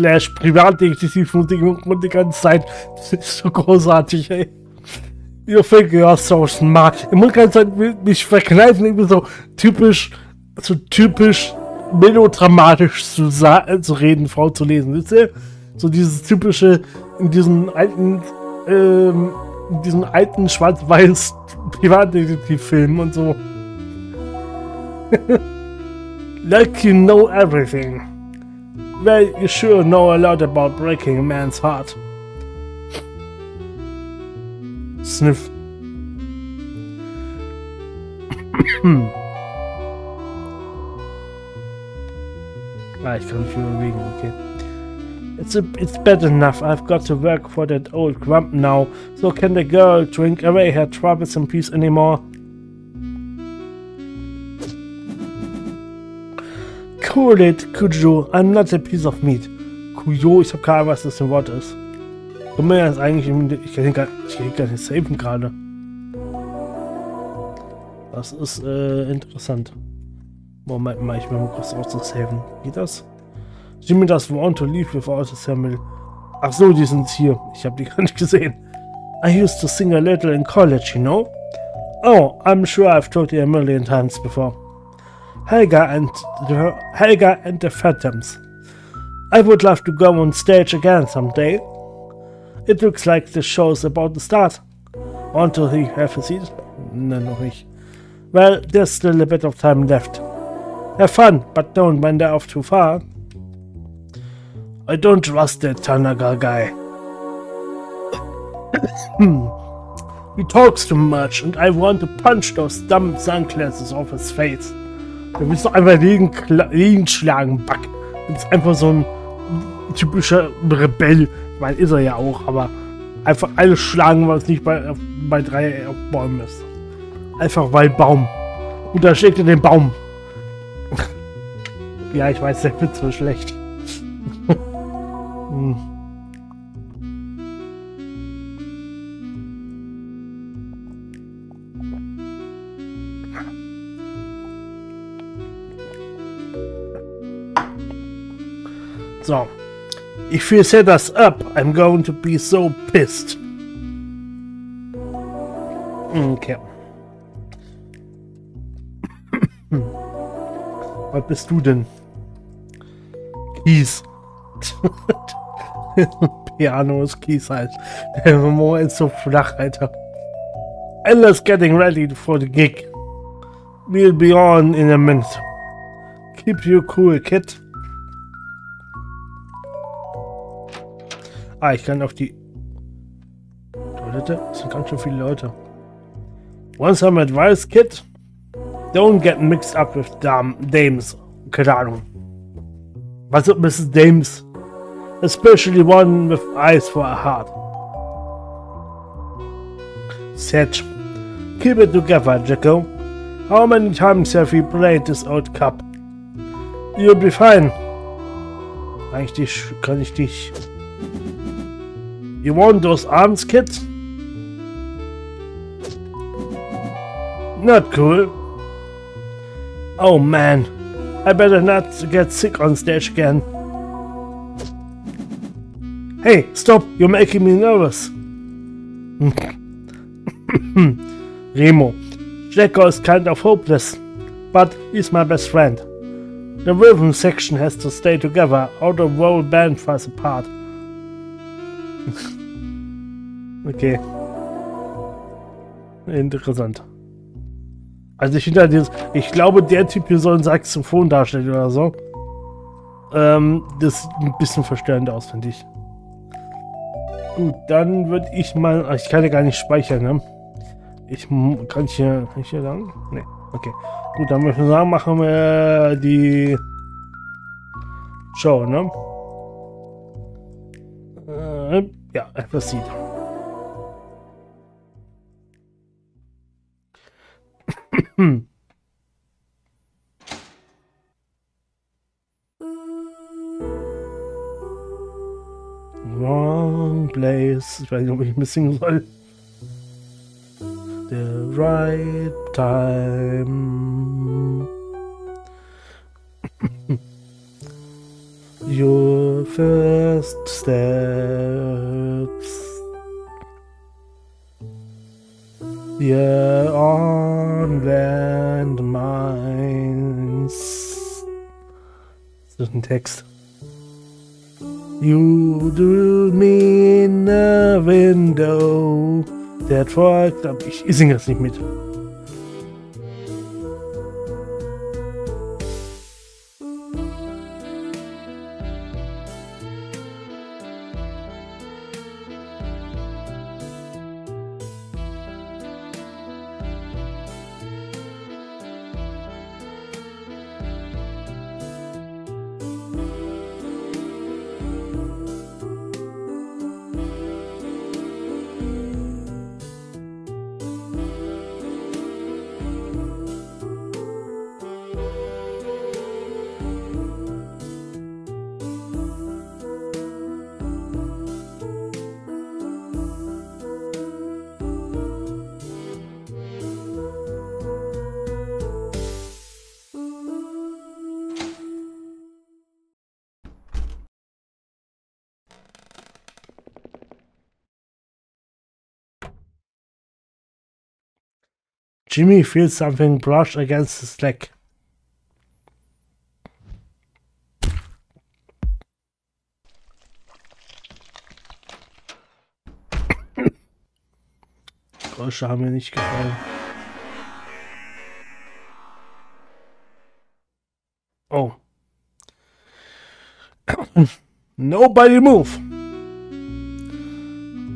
Slash Privatdetektivmusik und die ganze Zeit. Das ist so großartig, ey. Think you're so smart. Ich muss die ganze Zeit mich verkneifen, irgendwie so typisch, so typisch melodramatisch zu, zu reden, Frau zu lesen, wisst ihr? So dieses typische, in diesen alten, ähm, in diesen alten schwarz-weiß Privatdetektivfilmen und so. like you know everything. Well, you sure know a lot about breaking a man's heart. Sniff. kann mich überlegen, okay. It's, a, it's bad enough. I've got to work for that old grump now. So can the girl drink away her troubles in peace anymore? Cool it, Kujo. I'm not a piece of meat. Kujo, ich hab keine Ahnung, was das für ein Wort ist. Guck mal, ist eigentlich. Ich kann gar, gar nicht saven gerade. Das ist äh, interessant. Moment mal, ich will mal kurz auch zu saven. Geht das? Jimmy does want to leave without a Samuel. Ach so, die sind hier. Ich habe die gar nicht gesehen. I used to sing a little in college, you know? Oh, I'm sure I've told you a million times before. Helga and the, Helga and the Phantoms. I would love to go on stage again someday. It looks like the show's about to start. Want to have a seat? No, noch nicht. Well, there's still a bit of time left. Have fun, but don't wander off too far. I don't trust that Tanaka guy. he talks too much and I want to punch those dumb sunglasses off his face. Du willst doch einfach liegen, liegen schlagen, Back. Du bist einfach so ein typischer Rebell. Ich meine, ist er ja auch, aber einfach alles schlagen, was nicht bei, bei drei Bäumen ist. Einfach weil Baum. Und da schlägt er den Baum. ja, ich weiß, der Witz war schlecht. hm. So. If you set us up, I'm going to be so pissed. Okay. Was bist du denn? Kies. Piano ist Kies halt. Der Humor ist so flach, Alter. Ella's getting ready for the gig. We'll be on in a minute. Keep you cool, kid. Ah, ich kann auf die Toilette. Das sind ganz schön viele Leute. Once some advice, kid. Don't get mixed up with dam dames. Keine Ahnung. Was sind Mrs. Dames? Especially one with eyes for a heart. Sedge. Keep it together, Jacko. How many times have we played this old cup? You'll be fine. Kann ich dich, kann ich dich You want those arms, kid? Not cool. Oh man, I better not get sick on stage again. Hey, stop, you're making me nervous. Remo, Jacko is kind of hopeless, but he's my best friend. The rhythm section has to stay together or the whole band falls apart. okay. Interessant. Also ich hinter dieses, ich glaube, der Typ hier soll ein Saxophon darstellen oder so. Ähm, das sieht ein bisschen verstörend aus, finde ich. Gut, dann würde ich mal, ich kann ja gar nicht speichern, ne? Ich kann ich hier, kann ich hier lang? Ne, okay. Gut, dann würde ich sagen, machen wir die Show, ne? Äh, ja, etwas sieht. Wrong place. Ich weiß nicht, ob ich missingen soll. The right time. Your first steps. Yeah, on landmines. Das ist ein Text. You drew me in a window. Der aber ich, ich singe das nicht mit. Jimmy feels something brush against his leg. Geräusche haben mir nicht gefallen. Oh. Nobody move.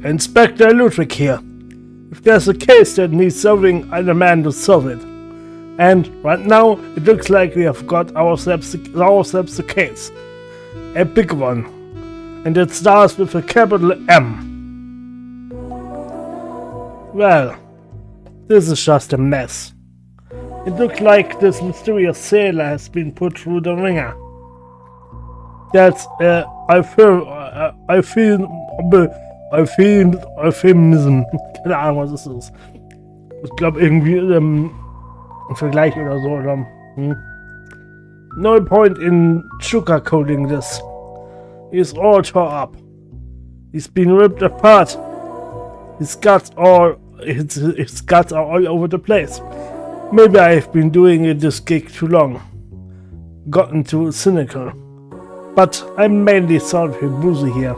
Inspector Ludwig here. If there's a case that needs solving, I demand to solve it. And right now, it looks like we have got ourselves, ourselves a case. A big one. And it starts with a capital M. Well, this is just a mess. It looks like this mysterious sailor has been put through the ringer. That's, uh, I feel, uh, I feel, Euphem Euphemism. Keine Ahnung, was ist das? Ich glaube irgendwie ähm, ein Vergleich oder so. Oder, hm. No point in sugarcoating this. He's all tore up. He's been ripped apart. His guts all his, his guts are all over the place. Maybe I've been doing this gig too long. Gotten too cynical. But I'm mainly sorry for Boozy here.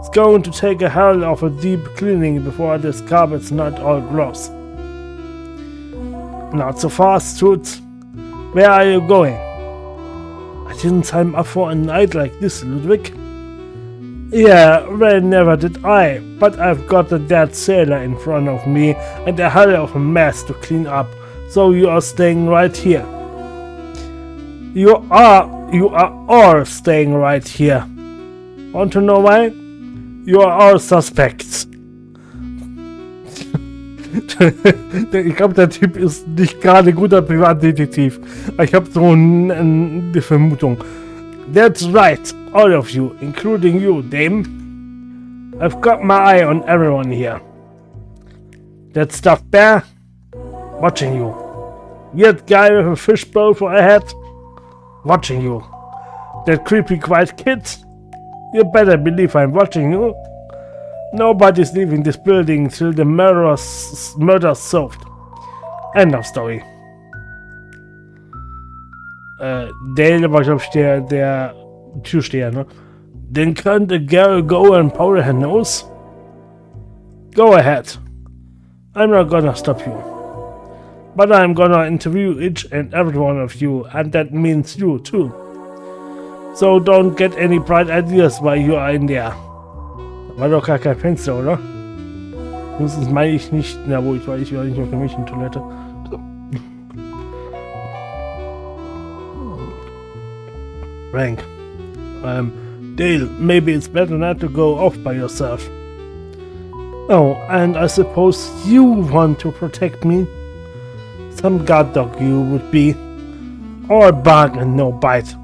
It's going to take a hell of a deep cleaning before this carpet's not all gross. Not so fast, Toots. Where are you going? I didn't sign up for a night like this, Ludwig. Yeah, well, never did I, but I've got a dead sailor in front of me and a hell of a mess to clean up, so you are staying right here. You are, you are all staying right here. Want to know why? You are all suspects. ich glaube, der Typ ist nicht gerade guter Privatdetektiv. Ich habe so eine, Vermutung. That's right, all of you, including you, Dame. I've got my eye on everyone here. That stuff bear, watching you. Weird guy with a fishbowl for a head, watching you. That creepy quiet kid, you better believe I'm watching you. Nobody's leaving this building till the murder's, murder's solved. End of story. Äh, Dale war, glaube ich, der, der Türsteher, ne? Then can the girl go and powder her nose? Go ahead. I'm not gonna stop you. But I'm gonna interview each and every one of you, and that means you too. So don't get any bright ideas while you are in there. War doch gar kein Fenster, oder? Das meine ich nicht. Na, wo ich war, ich war nicht auf der Mädchentoilette. Rank. Um, Dale, maybe it's better not to go off by yourself. Oh, and I suppose you want to protect me? Some guard dog you would be. Or a bug and no bite.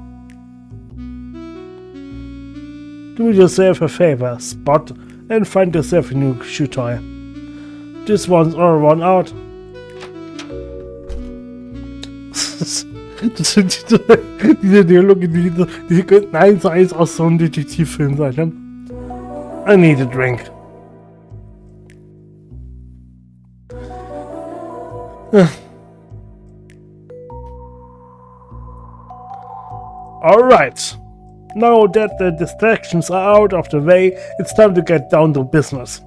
Do yourself a favor, Spot, and find yourself a new shoe toy. This one's all run out. Diese, diese Dialoge, die, die könnten eins zu eins aus so einem Detektivfilm sein. Ne? I need a drink. Alright. Now that the distractions are out of the way, it's time to get down to business.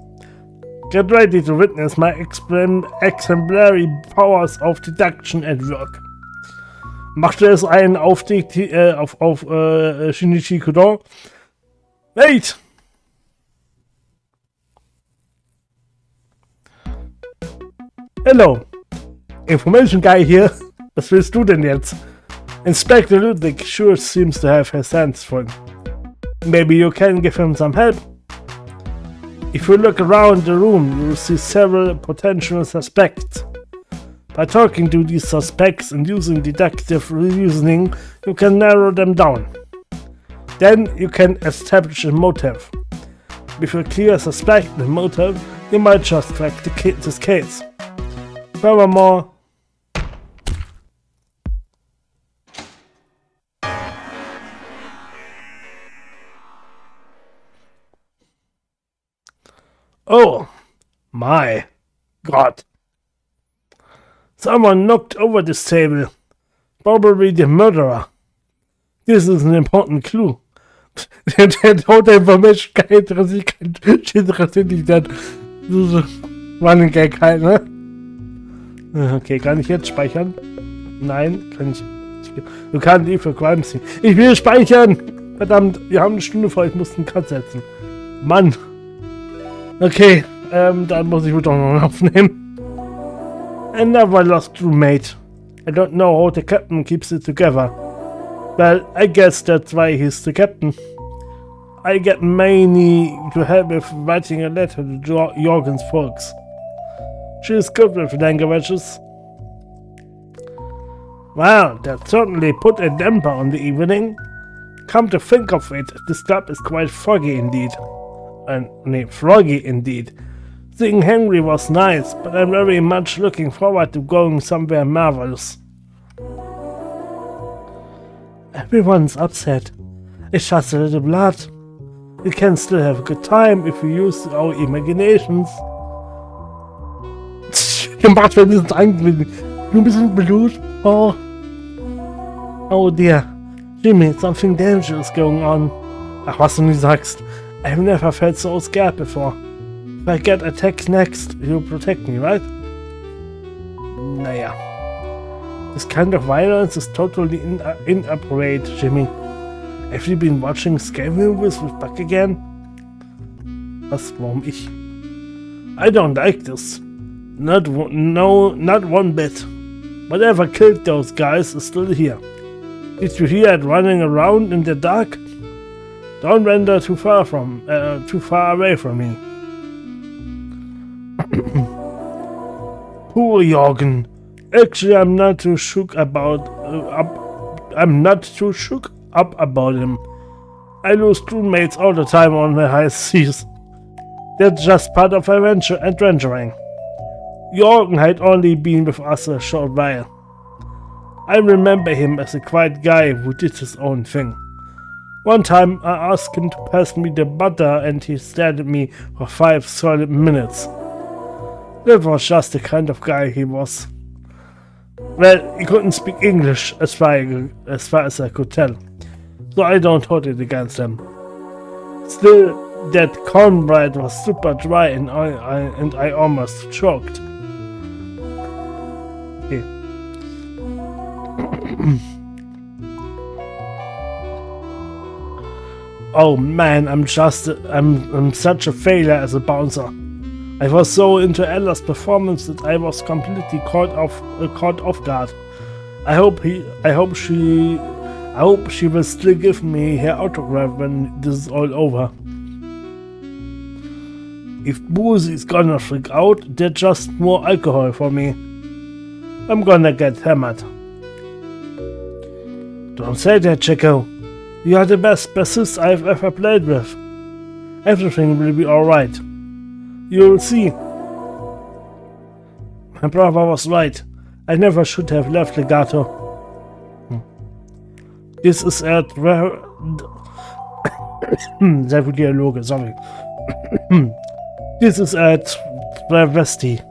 Get ready to witness my exemplary powers of deduction at work. Machte es einen auf, die, äh, auf, auf äh, Shinichi Kudo? Wait! Hello. Information Guy hier. Was willst du denn jetzt? Inspector Ludwig sure seems to have his hands full. Maybe you can give him some help? If you look around the room, you will see several potential suspects. By talking to these suspects and using deductive reasoning, you can narrow them down. Then you can establish a motive. With a clear suspect and motive, you might just crack the this case. Furthermore, Oh, my God. Someone knocked over this table. Probably the murderer. This is an important clue. der, der tote Information kein interessiert, kein interessiert dich das. Running Gag halt, ne? Okay, kann ich jetzt speichern? Nein, kann ich. Du kannst die für Crime Scene. Ich will speichern! Verdammt, wir haben eine Stunde vor, ich muss einen Cut setzen. Mann! Okay, ähm, dann muss ich wohl doch noch aufnehmen. I never lost roommate. I don't know how the captain keeps it together. Well, I guess that's why he's the captain. I get Maney to help with writing a letter to Jorgen's folks. She is good with languages. Well, that certainly put a damper on the evening. Come to think of it, this club is quite foggy indeed and froggy indeed. Seeing Henry was nice, but I'm very much looking forward to going somewhere marvelous. Everyone's upset. It's just a little blood. We can still have a good time if we use our imaginations. Oh. Oh dear. Jimmy, something dangerous going on. Ach, was du nicht sagst. I've never felt so scared before. If I get attacked next, you'll protect me, right? Naja. This kind of violence is totally in uh, inappropriate, Jimmy. Have you been watching scary movies with Buck again? Was, warum ich? I don't like this. Not no, not one bit. Whatever killed those guys is still here. Did you hear it running around in the dark? Don't render too far from, uh, too far away from me. Poor Jorgen. Actually, I'm not too shook about, uh, up, I'm not too shook up about him. I lose crewmates all the time on the high seas. That's just part of adventure adventuring. Jorgen had only been with us a short while. I remember him as a quiet guy who did his own thing. One time I asked him to pass me the butter and he stared at me for five solid minutes. That was just the kind of guy he was. Well, he couldn't speak English as far as, far as I could tell, so I don't hold it against him. Still, that cornbread was super dry and I, I and I almost choked. Oh man, I'm just I'm I'm such a failure as a bouncer. I was so into Ella's performance that I was completely caught off uh, caught off guard. I hope he I hope she I hope she will still give me her autograph when this is all over. If Boozy is gonna freak out, there's just more alcohol for me. I'm gonna get hammered. Don't say that, Chico. You are the best bassist I've ever played with. Everything will be alright. You'll see. My brother was right. I never should have left Legato. Hmm. This is at sehr viele Dialoge, sorry. this is at Travesti.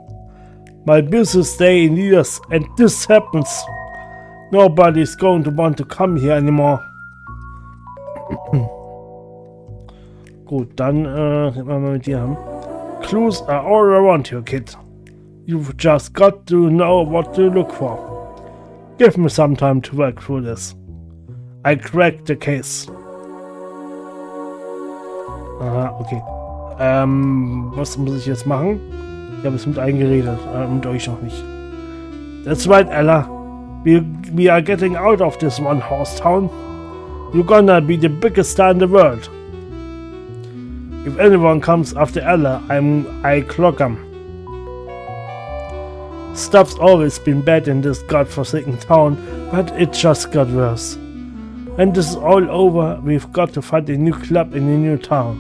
My business day in years, and this happens. Nobody's going to want to come here anymore. Gut, dann äh, wir mal mit dir haben. Clues are all around you, kid. You've just got to know what to look for. Give me some time to work through this. I cracked the case. Aha, okay. Ähm, was muss ich jetzt machen? Ich habe es mit eingeredet, äh, mit euch noch nicht. That's right, Ella. We, we are getting out of this one-horse town. You're gonna be the biggest star in the world. If anyone comes after Ella, I'm I clock 'em. Stuff's always been bad in this godforsaken town, but it just got worse. When this is all over, we've got to find a new club in a new town.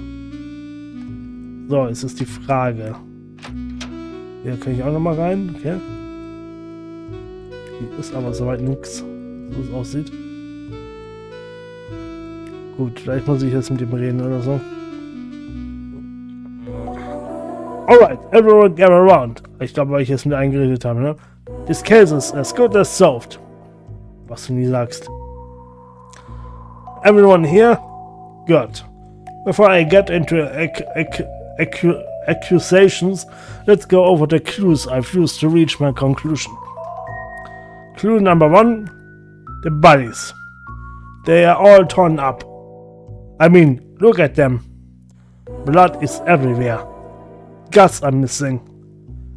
So, es ist die Frage. Hier kann ich auch noch mal rein, okay. Hier ist aber soweit nichts, so es aussieht. Gut, vielleicht muss ich jetzt mit ihm reden oder so. Alright, everyone gather around. Ich glaube, weil ich jetzt mit eingeredet habe, ne? This case is as good as solved. Was du nie sagst. Everyone here? Good. Before I get into ac ac ac accusations, let's go over the clues I've used to reach my conclusion. Clue number one, the bodies. They are all torn up. I mean, look at them. Blood is everywhere. Guts are missing.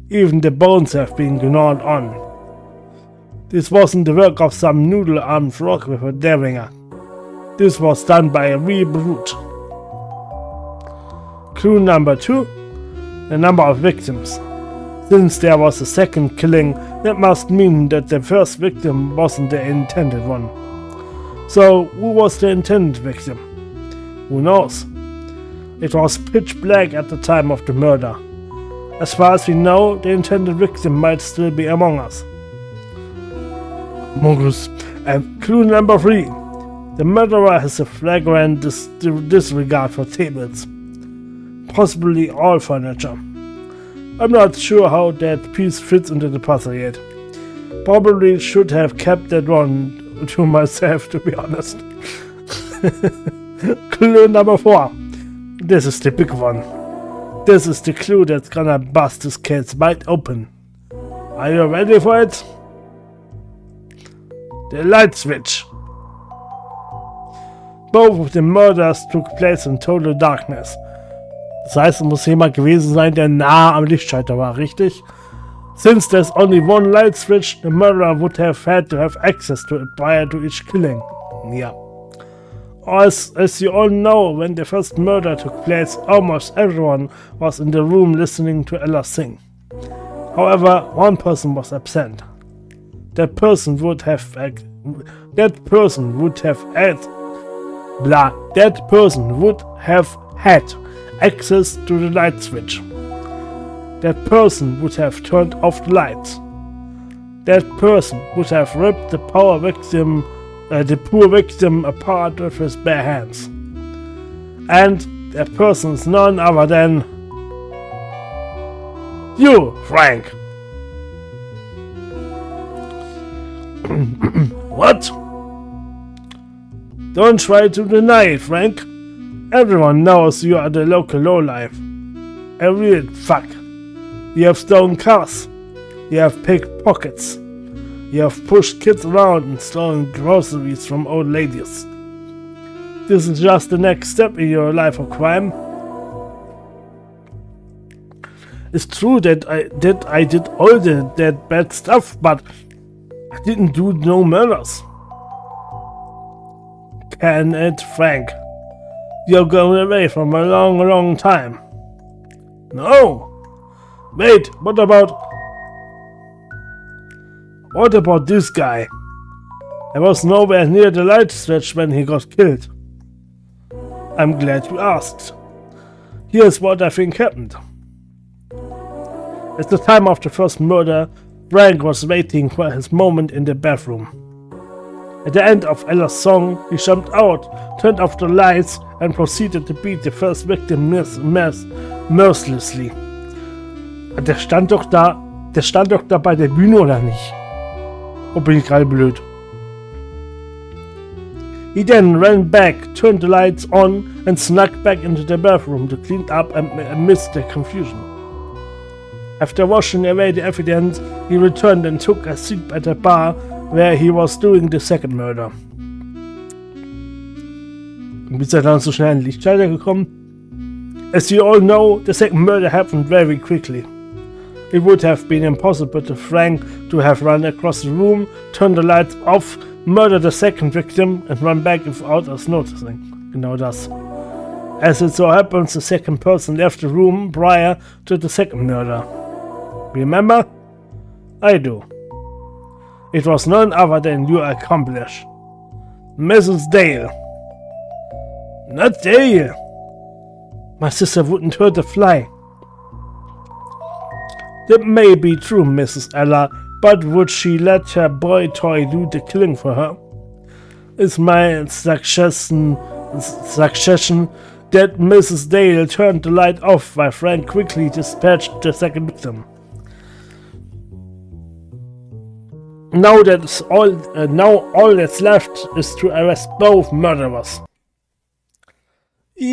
Even the bones have been gnawed on. This wasn't the work of some noodle-armed frog with a derringer. This was done by a real brute. Clue number two, the number of victims. Since there was a second killing, that must mean that the first victim wasn't the intended one. So, who was the intended victim? Who knows? It was pitch black at the time of the murder. As far as we know, the intended victim might still be among us. Mongoose. And clue number three. The murderer has a flagrant dis disregard for tables. Possibly all furniture. I'm not sure how that piece fits into the puzzle yet. Probably should have kept that one to myself, to be honest. clue number four. This is the big one. This is the clue that's gonna bust this case wide open. Are you ready for it? The light switch. Both of the murders took place in total darkness. Das heißt, es muss jemand gewesen sein, der nah am Lichtschalter war, richtig? Since there's only one light switch, the murderer would have had to have access to it prior to each killing. Yeah. As, as you all know, when the first murder took place, almost everyone was in the room listening to Ella sing. However, one person was absent. That person would have that person would have had blah that person would have had access to the light switch. That person would have turned off the lights. That person would have ripped the power victim uh, the poor victim apart with his bare hands. And that person is none other than you, Frank. what? Don't try to deny it, Frank. Everyone knows you are the local lowlife. A real fuck. You have stolen cars. You have picked pockets. You have pushed kids around and stolen groceries from old ladies. This is just the next step in your life of crime. It's true that I that I did all the, that bad stuff, but I didn't do no murders. Can it, Frank? You're going away from a long, long time. No! Wait, what about what about this guy? I was nowhere near the light switch when he got killed. I'm glad you asked. Here's what I think happened. At the time of the first murder, Frank was waiting for his moment in the bathroom. At the end of Ella's song, he jumped out, turned off the lights, and proceeded to beat the first victim mercilessly. Der stand doch da, der stand doch da bei der Bühne, oder nicht? Bin ich gerade blöd. He then ran back, turned the lights on, and snuck back into the bathroom to clean up and amidst the confusion. After washing away the evidence, he returned and took a seat at a bar where he was doing the second murder. Bis er dann so schnell in gekommen? As you all know, the second murder happened very quickly. It would have been impossible for Frank to have run across the room, turned the lights off, murdered the second victim, and run back without us noticing. Genau das. As it so happens, the second person left the room prior to the second murder. Remember? I do. It was none other than your accomplice, Mrs. Dale. Not Dale! My sister wouldn't hurt a fly. That may be true, Mrs. Ella, but would she let her boy toy do the killing for her? Is my suggestion, suggestion that Mrs. Dale turned the light off while Frank quickly dispatched the second victim. Now that's all. Uh, now all that's left is to arrest both murderers. Yep.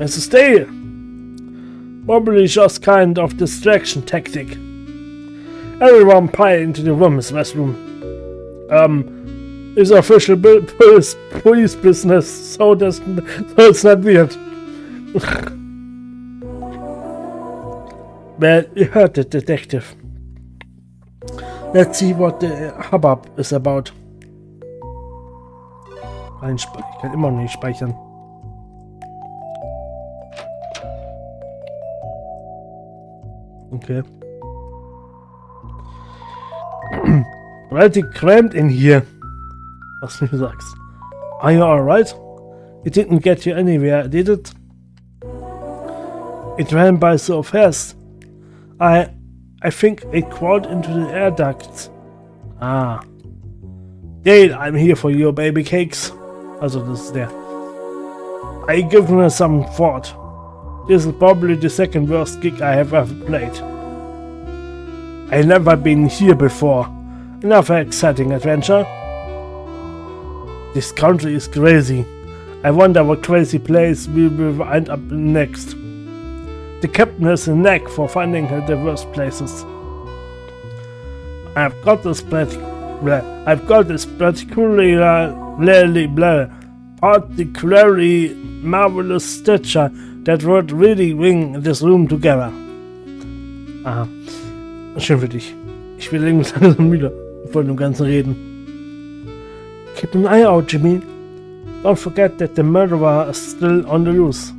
Mrs. Dale. Probably just kind of distraction tactic. Everyone pile into the women's restroom. Um, it's official police, police business, so, that's, so it's not weird. Well, you heard the detective. Let's see what the hubbub is about. Ich kann immer noch nicht speichern. Okay. Relativ cramped in here. Was du sagst. Are you alright? It didn't get you anywhere, did it? It ran by so fast. I I think it crawled into the air ducts. Ah. Dale, I'm here for your baby cakes. Also, das ist. I given her some thought. This is probably the second worst gig I have ever played. I've never been here before. Another exciting adventure. This country is crazy. I wonder what crazy place we will end up next. The captain has a knack for finding the worst places. I've got this I've got this particularly uh, blah, particularly marvelous stitcher that would really bring this room together. Aha. Schön für dich. Ich will irgendwie langsam müde von dem ganzen Reden. Keep an eye out, Jimmy. Don't forget that the murderer is still on the loose.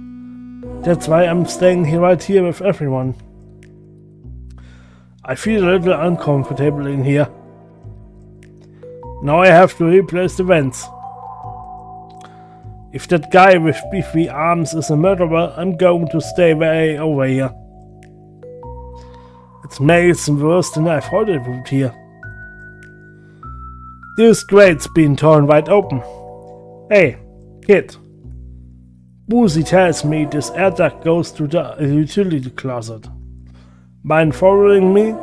That's why I'm staying here right here with everyone. I feel a little uncomfortable in here. Now I have to replace the vents. If that guy with beefy arms is a murderer, I'm going to stay way over here. It smells worse than I thought it would here. This grate's been torn wide open. Hey, kid. Boozy tells me this air duct goes to the utility closet. Mind following me?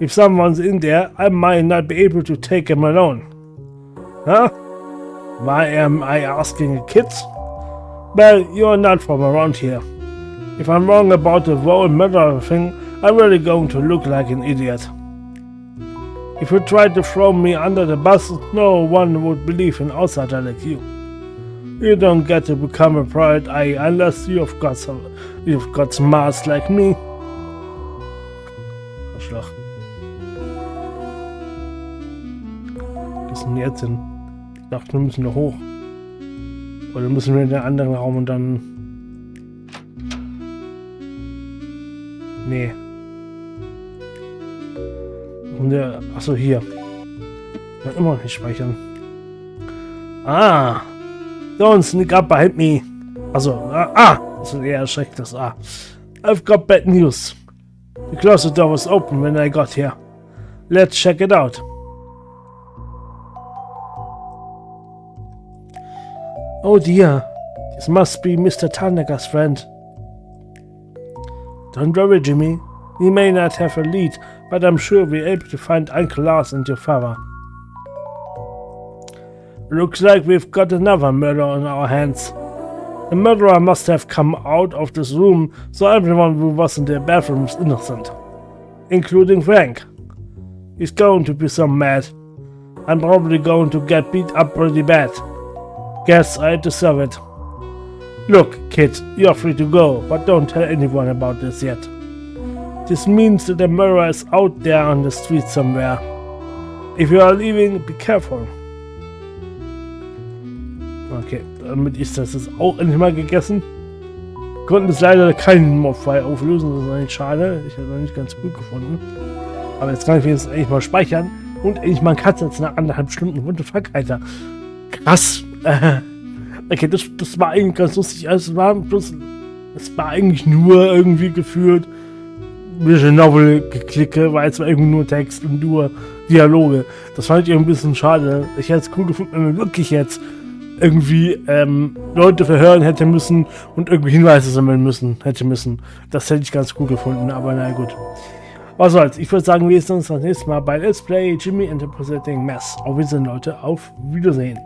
If someone's in there, I might not be able to take him alone. Huh? Why am I asking kids? Well, you're not from around here. If I'm wrong about the whole murder thing, I'm really going to look like an idiot. If you tried to throw me under the bus, no one would believe an outsider like you. You don't get to become a private eye unless you've got some, you've got smarts like me. Was ist denn jetzt? Dachte, wir müssen da hoch. Oder müssen wir in den anderen Raum und dann... Nee. Und der... Achso, hier. Kann immer noch nicht speichern. Ah! Don't sneak up behind me. Also, ah, ah, so eher erschreckt das Ah. I've got bad news. The closet door was open when I got here. Let's check it out. Oh dear, this must be Mr. Tanaka's friend. Don't worry, Jimmy. We may not have a lead, but I'm sure we're able to find Uncle Lars and your father. Looks like we've got another murder on our hands. The murderer must have come out of this room, so everyone who was in the bathroom is innocent. Including Frank. He's going to be so mad. I'm probably going to get beat up pretty bad. Guess I deserve it. Look, kid, you're free to go, but don't tell anyone about this yet. This means that the murderer is out there on the street somewhere. If you are leaving, be careful. Okay, damit ist das jetzt auch endlich mal gegessen. Konnten es leider keinen Mod-File auflösen, das ist eigentlich schade. Ich habe es nicht ganz gut gefunden. Aber jetzt kann ich jetzt endlich mal speichern und endlich mal Katze jetzt nach anderthalb Stunden. What the fuck, Alter? Krass. okay, das, das war eigentlich ganz lustig. Also, es war bloß, es war eigentlich nur irgendwie geführt Visual Novel geklicke, weil es war irgendwie nur Text und nur Dialoge. Das fand ich ein bisschen schade. Ich hätte es cool gefunden, wenn man wirklich jetzt irgendwie ähm, Leute verhören hätte müssen und irgendwie Hinweise sammeln müssen, hätte müssen. Das hätte ich ganz cool gefunden, aber na gut. Was soll's. Ich würde sagen, wir sehen uns das nächste Mal bei Let's Play Jimmy Interpreting Mess. Auf Wiedersehen, Leute. Auf Wiedersehen.